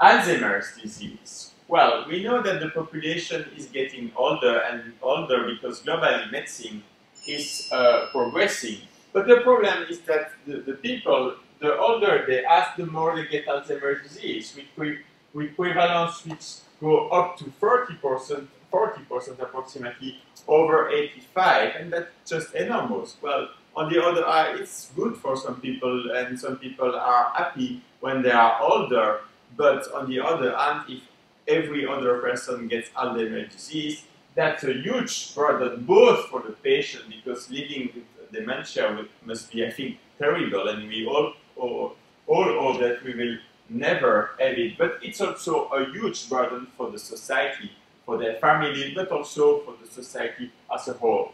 Alzheimer's disease. Well, we know that the population is getting older and older because globally medicine is uh, progressing. But the problem is that the, the, people, the older they are, the more they get Alzheimer's disease, with, with prevalence which go up to 30%, 40% approximately over 85, and that's just enormous. Well, on the other hand, it's good for some people, and some people are happy when they are older, but on the other hand, if every other person gets Alzheimer's disease, that's a huge burden both for the patient because living with dementia must be, I think, terrible, and we all, all, hope that we will never have it. But it's also a huge burden for the society, for their family, but also for the society as a whole.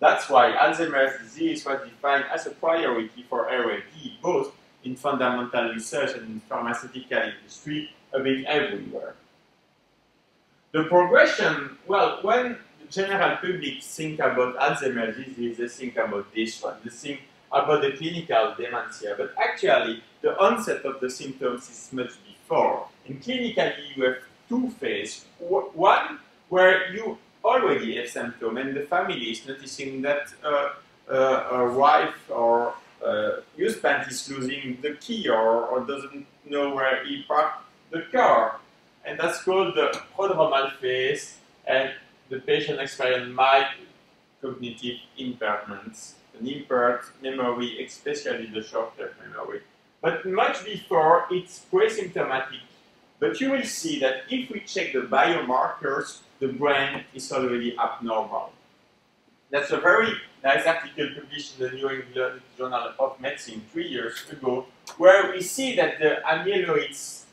That's why Alzheimer's disease was defined as a priority for R&D, both in fundamental research and in pharmaceutical industry, a bit everywhere. The progression, well, when the general public think about Alzheimer's disease, they think about this one. They think about the clinical dementia, but actually the onset of the symptoms is much before. And clinically, you have two phases. One where you already have symptoms and the family is noticing that uh, uh, a wife or uh, husband is losing the key or, or doesn't know where he parked the car and that's called the prodromal phase, and the patient experiences mild cognitive impairments, an impaired memory, especially the short-term memory. But much before, it's pre-symptomatic. But you will see that if we check the biomarkers, the brain is already abnormal. That's a very nice article published in the New England Journal of Medicine three years ago, where we see that the amyloids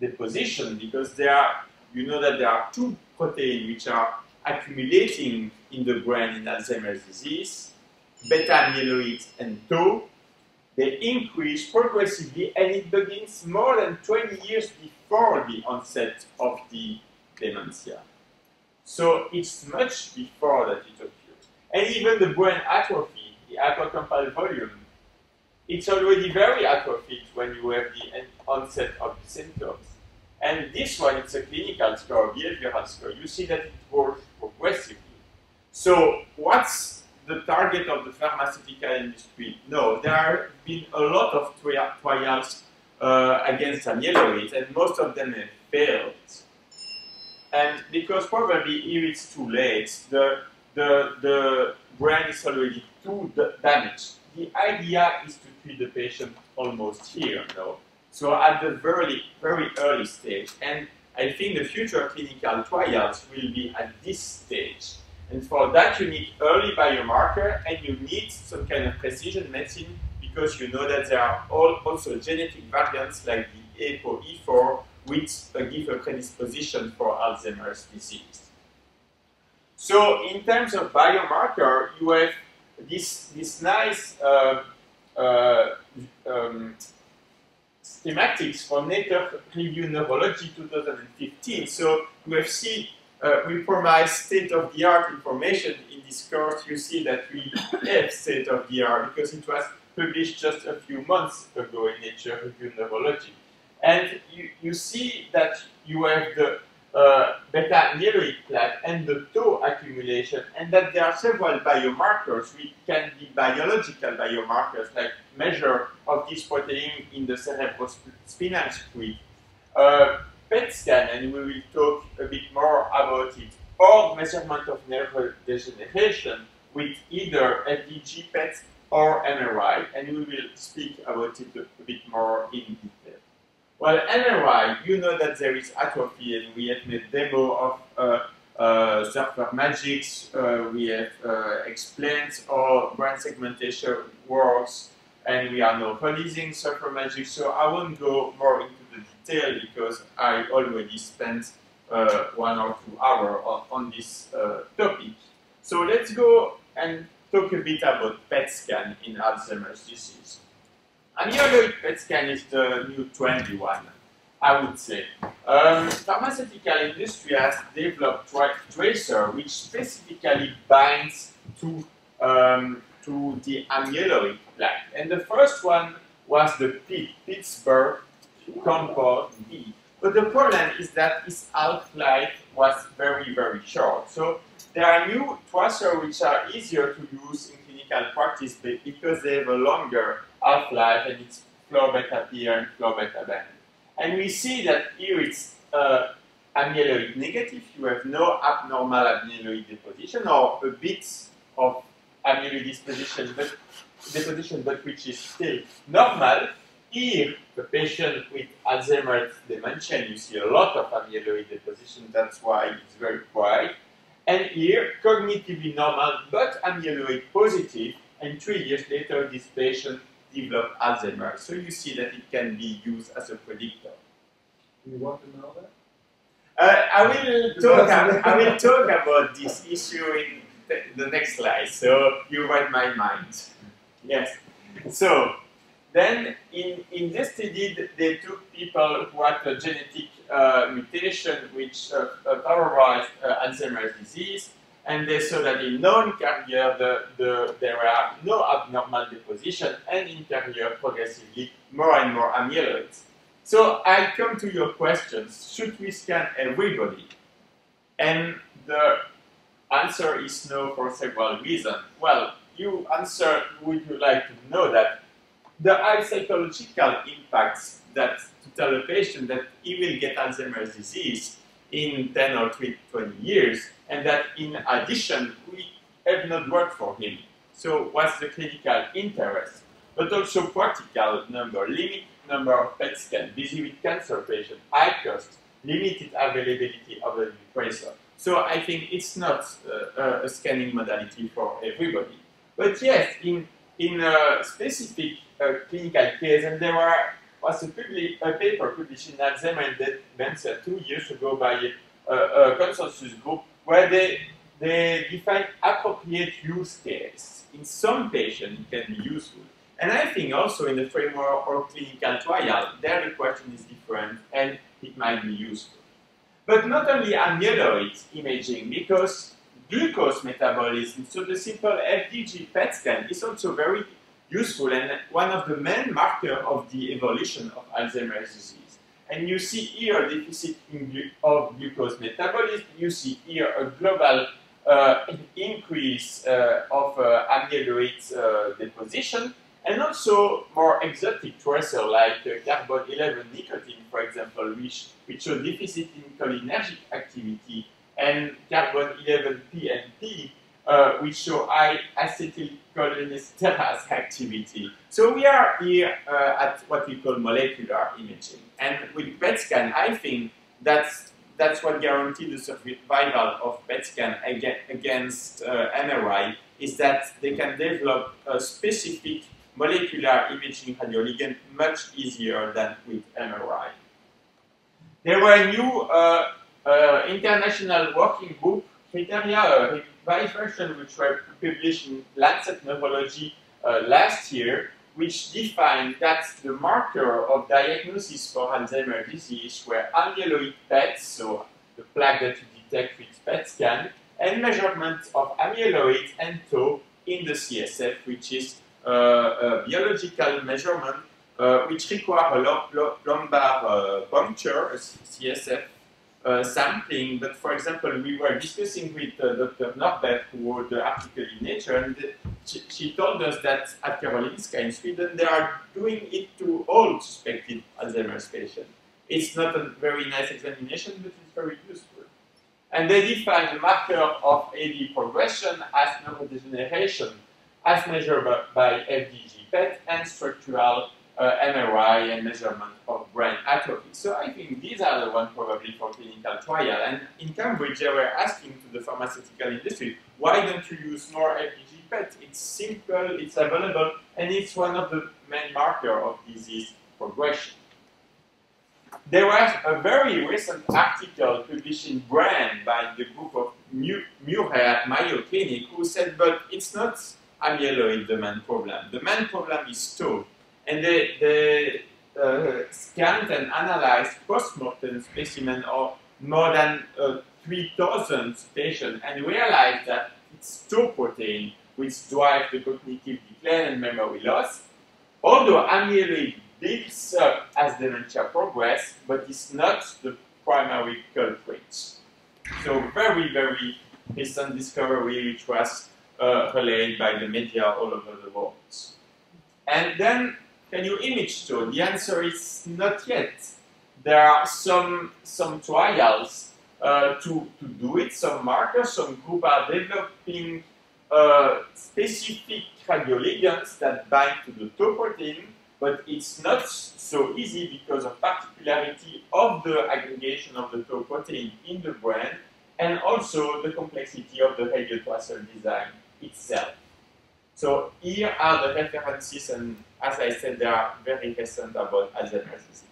deposition because there are, you know that there are two proteins which are accumulating in the brain in Alzheimer's disease, beta amyloid and tau. They increase progressively and it begins more than 20 years before the onset of the dementia. So it's much before that it occurs. And even the brain atrophy, the hippocampal volume, it's already very atrophied when you have the onset of the symptoms. And this one, it's a clinical score, a behavioral score. You see that it works progressively. So what's the target of the pharmaceutical industry? No, there have been a lot of trials uh, against amyloid, and most of them have failed. And because probably if it's too late, the, the, the brain is already too damaged. The idea is to treat the patient almost here, no? So at the very, very early stage, and I think the future clinical trials will be at this stage. And for that, you need early biomarker and you need some kind of precision medicine because you know that there are all also genetic variants like the ApoE4 which give a predisposition for Alzheimer's disease. So in terms of biomarker, you have this, this nice uh, uh, um, schematics for Nature Review Neurology 2015. So we have seen, uh, we provide state-of-the-art information in this course. You see that we have state-of-the-art because it was published just a few months ago in Nature Review Neurology. And you, you see that you have the uh, beta plaque and the tau accumulation, and that there are several biomarkers which can be biological biomarkers, like measure of this protein in the cerebrospinal fluid. Uh, PET scan, and we will talk a bit more about it, or measurement of nerve degeneration with either FDG PET or MRI, and we will speak about it a, a bit more in detail. Well, MRI, you know that there is atrophy, and we have made demo of uh, uh, Surfer Magics. Uh, we have uh, explained how brain segmentation works, and we are now releasing Surfer Magic. So I won't go more into the detail because I already spent uh, one or two hours on, on this uh, topic. So let's go and talk a bit about PET scan in Alzheimer's disease. PET scan is the new trendy one, I would say. Um, pharmaceutical industry has developed tra tracer which specifically binds to, um, to the amyloid plaque. And the first one was the Pittsburgh compound B. But the problem is that its half-life was very, very short. So there are new tracers which are easier to use clinical practice because they have a longer half-life and it's florbetapir and florbetaben. And we see that here it's uh, amyloid negative. You have no abnormal amyloid deposition or a bit of amyloid deposition, but, deposition, but which is still normal. Here, the patient with Alzheimer's dementia, you see a lot of amyloid deposition, that's why it's very quiet. And here, cognitively normal, but amyloid positive, and three years later, this patient developed Alzheimer's. So you see that it can be used as a predictor. Do you want to know that? Uh, I will talk. I will talk about this issue in the, the next slide. So you read my mind. Yes. So then in, in this study, they took people who had a genetic uh, mutation which uh, favorized uh, Alzheimer's disease, and they saw that in non-carrier the, the, there are no abnormal deposition, and in carrier progressively more and more amyloids. So I come to your questions. Should we scan everybody? And the answer is no for several reasons. Well, you answer, would you like to know that the high psychological impacts that to tell a patient that he will get Alzheimer's disease in 10 or 20 years, and that in addition, we have not worked for him. So what's the clinical interest? But also practical number, limit number of PET scans, busy with cancer patients, high cost, limited availability of the tracer. So I think it's not uh, a scanning modality for everybody. But yes, in, in a specific uh, clinical case, and there were, was a, public, a paper published in Alzheimer's Dementia two years ago by a, a consensus group where they, they appropriate use case. In some patients, it can be useful. And I think also in the framework of clinical trial, there the question is different and it might be useful. But not only amyloid imaging, because glucose metabolism, so the simple FDG PET scan is also very useful and one of the main markers of the evolution of Alzheimer's disease. And you see here a deficit glu of glucose metabolism, you see here a global uh, increase uh, of uh, amyloid uh, deposition, and also more exotic tracer like uh, carbon 11 nicotine, for example, which, which show deficit in cholinergic activity, and carbon 11 PMP, uh, which show high acetylcholinesterase activity. So we are here uh, at what we call molecular imaging. And with PET scan, I think that's, that's what guarantees the survival of PET scan against uh, MRI, is that they can develop a specific molecular imaging radioligand much easier than with MRI. There were new uh, international working group criteria, revised version which were published in Lancet Neurology uh, last year, which defined that the marker of diagnosis for Alzheimer's disease were amyloid PET, so the plaque that you detect with PET scan, and measurement of amyloid and tau in the CSF, which is a biological measurement uh, which require a lumbar uh, puncture, a CSF uh, sampling. But for example, we were discussing with uh, Dr. Nordberg, who wrote the article in Nature, and she, she, told us that at Karolinska in Sweden, they are doing it to all suspected Alzheimer's patients. It's not a very nice examination, but it's very useful. And they define the marker of AD progression as neurodegeneration as measured by, by FDG PET and structural uh, MRI and measurement of brain atrophy. So I think these are the ones probably for clinical trial. And in Cambridge, they were asking to the pharmaceutical industry, why don't you use more FDG PET? It's simple, it's available, and it's one of the main markers of disease progression. There was a very recent article published in Brain by the group of Murray at Mayo Clinic who said, but it's not amyloid the main problem. The main problem is tau. And they, uh, scanned and analyzed post-mortem specimen of more than uh, 3,000 patients and realized that it's tau protein which drives the cognitive decline and memory loss. Although amyloid builds up as dementia progress, but it's not the primary culprit. So very, very recent discovery which was uh, relayed by the media all over the world. And then, can you image so? The answer is not yet. There are some, some trials uh, to, to do it, some markers, some group are developing uh, specific radioligands that bind to the tau protein, but it's not so easy because of particularity of the aggregation of the tau protein in the brain and also the complexity of the radiotracer design itself. So here are the references, and as I said, they are very recent about Alzheimer's disease.